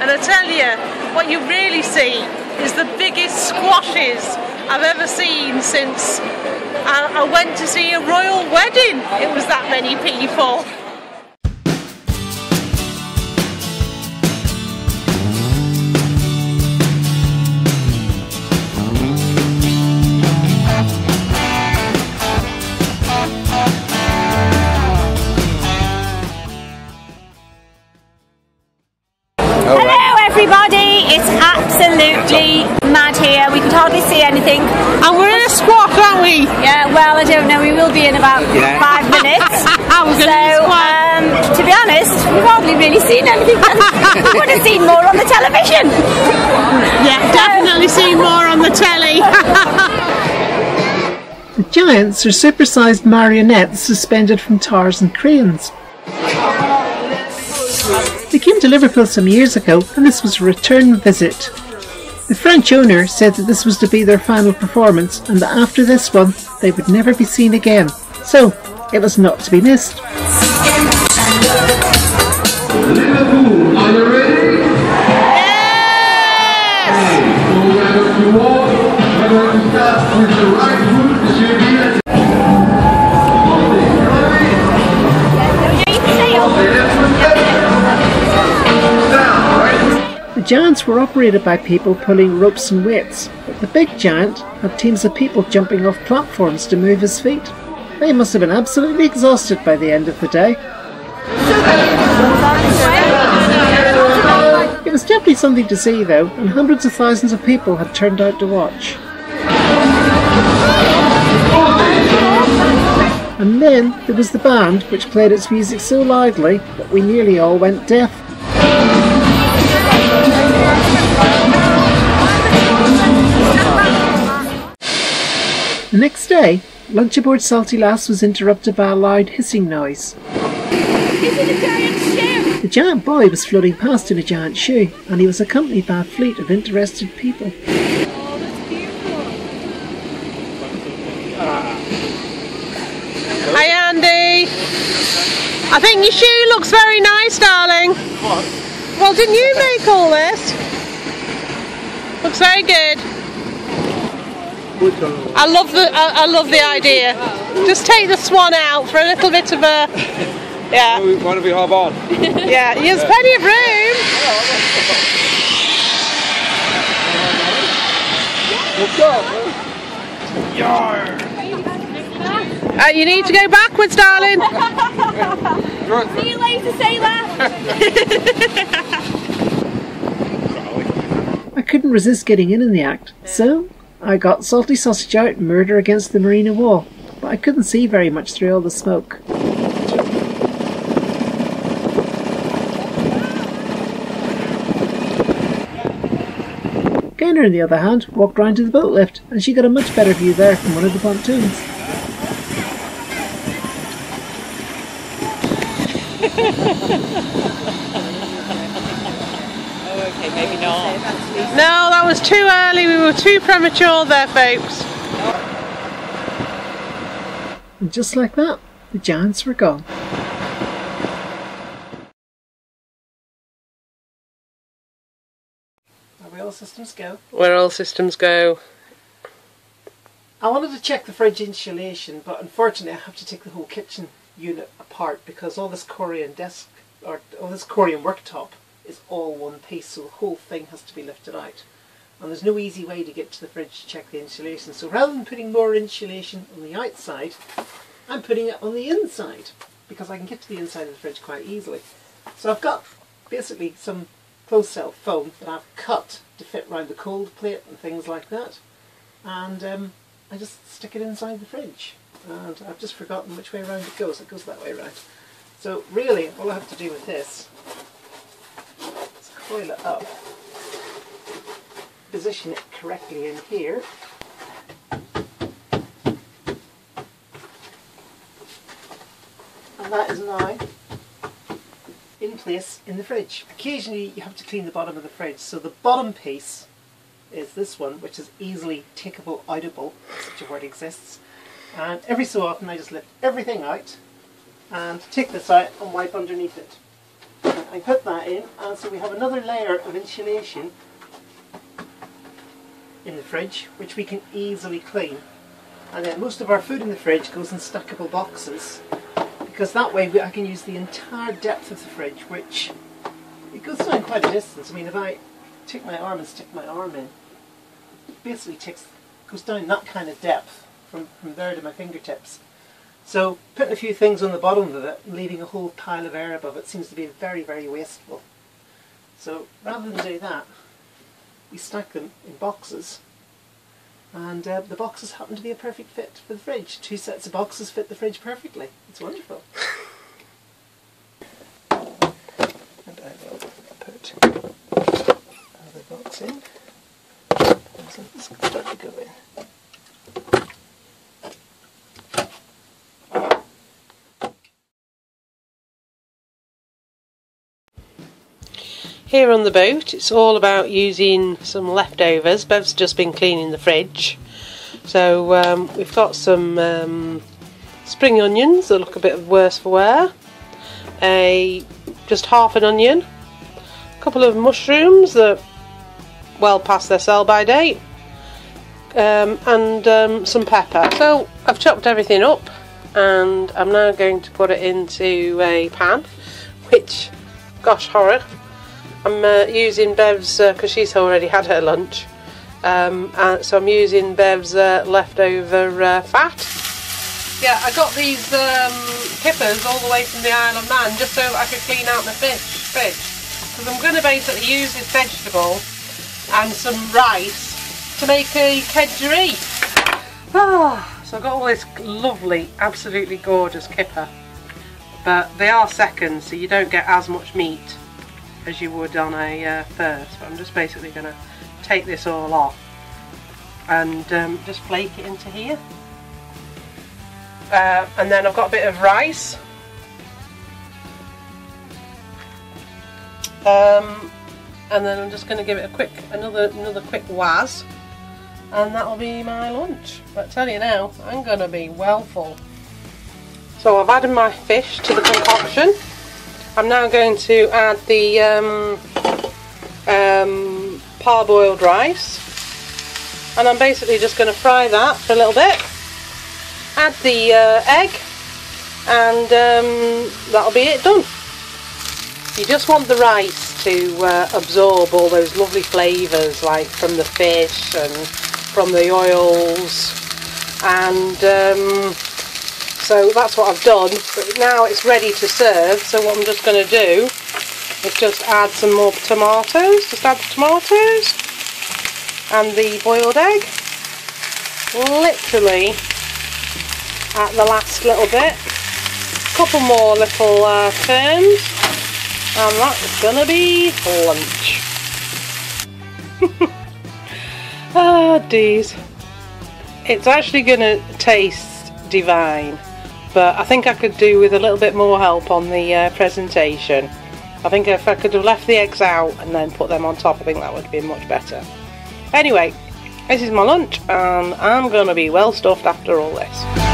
And I tell you, what you really see is the biggest squashes I've ever seen since I, I went to see a royal wedding. It was that many people. Could hardly see anything. And we're in a squat, aren't we? Yeah, well, I don't know. We will be in about Yeah. five minutes. We're so, gonna be um, to be honest, we've hardly really seen anything. we would have seen more on the television. Yeah, definitely seen more on the telly. The giants are supersized marionettes suspended from towers and cranes. They came to Liverpool some years ago and this was a return visit. The French owner said that this was to be their final performance and that after this one they would never be seen again. So it was not to be missed. Liverpool, giants were operated by people pulling ropes and weights, but the big giant had teams of people jumping off platforms to move his feet. They must have been absolutely exhausted by the end of the day. It was definitely something to see though, and hundreds of thousands of people had turned out to watch. And then there was the band, which played its music so loudly that we nearly all went deaf. The next day, lunch aboard Salty Lass was interrupted by a loud hissing noise. The giant boy was floating past in a giant shoe, and he was accompanied by a fleet of interested people. Hi Andy. I think your shoe looks very nice, darling. Well, didn't you make all this? Looks very good. I love the I, I love the idea. Just take the swan out for a little bit of a yeah Why don't we hop on? yeah. There's plenty of room. Uh, you need to go backwards, darling. See you later, sailor. I couldn't resist getting in in the act, so I got Salty Sausage out and Murder Against the Marina Wall, but I couldn't see very much through all the smoke. Gainer, on the other hand, walked round to the boat lift, and she got a much better view there from one of the pontoons. Oh, no, that was too early. We were too premature there, folks. And just like that, the giants were gone. Are all systems go? Where all systems go. I wanted to check the fridge insulation, but unfortunately I have to take the whole kitchen unit apart because all this Corian desk or all this Corian worktop is all one piece, so the whole thing has to be lifted out. And there's no easy way to get to the fridge to check the insulation. So rather than putting more insulation on the outside, I'm putting it on the inside because I can get to the inside of the fridge quite easily. So I've got basically some closed cell foam that I've cut to fit around the cold plate and things like that. And um, I just stick it inside the fridge. And I've just forgotten which way around it goes. It goes that way around. So really, all I have to do with this is coil it up, position it correctly in here, and that is now in place in the fridge. Occasionally you have to clean the bottom of the fridge, so the bottom piece is this one, which is easily takeable, outable, if such a word exists. And every so often I just lift everything out and take this out and wipe underneath it. I I put that in and so we have another layer of insulation in the fridge which we can easily clean. And then most of our food in the fridge goes in stackable boxes because that way we, I can use the entire depth of the fridge which it goes down quite a distance. I mean if I take my arm and stick my arm in it basically takes goes down that kind of depth from, from there to my fingertips so putting a few things on the bottom of it and leaving a whole pile of air above it seems to be very, very wasteful. So rather than do that, we stack them in boxes and uh, the boxes happen to be a perfect fit for the fridge. Two sets of boxes fit the fridge perfectly. It's wonderful. and I will put another box in. So this start to go in. Here on the boat, it's all about using some leftovers. Bev's just been cleaning the fridge. So um, we've got some um, spring onions that look a bit worse for wear. A just half an onion. A couple of mushrooms that well past their sell by date. Um, and um, some pepper. So I've chopped everything up and I'm now going to put it into a pan which gosh horror I'm uh, using Bev's because uh, she's already had her lunch. Um, uh, so I'm using Bev's uh, leftover uh, fat. Yeah, I got these um, kippers all the way from the Isle of Man just so I could clean out my fish fridge. Because I'm going to basically use this vegetable and some rice to make a kedgeree. Ah, so I've got all this lovely, absolutely gorgeous kipper. But they are seconds, so you don't get as much meat as you would on a uh, first. But I'm just basically going to take this all off and um, just flake it into here. Uh, and then I've got a bit of rice. Um, and then I'm just going to give it a quick, another another quick waz, and that'll be my lunch. But I tell you now, I'm going to be well full. So I've added my fish to the concoction. I'm now going to add the um, um, parboiled rice. And I'm basically just going to fry that for a little bit. Add the uh, egg and um, that'll be it done. You just want the rice to uh, absorb all those lovely flavours like from the fish and from the oils. And um, so that's what I've done. But now it's ready to serve. So what I'm just going to do is just add some more tomatoes. Just add the tomatoes and the boiled egg. Literally at the last little bit. A couple more little uh, turns. And that's going to be lunch. Ah, oh, geez. It's actually going to taste divine but I think I could do with a little bit more help on the uh, presentation. I think if I could have left the eggs out and then put them on top, I think that would have been much better. Anyway, this is my lunch and I'm going to be well stuffed after all this.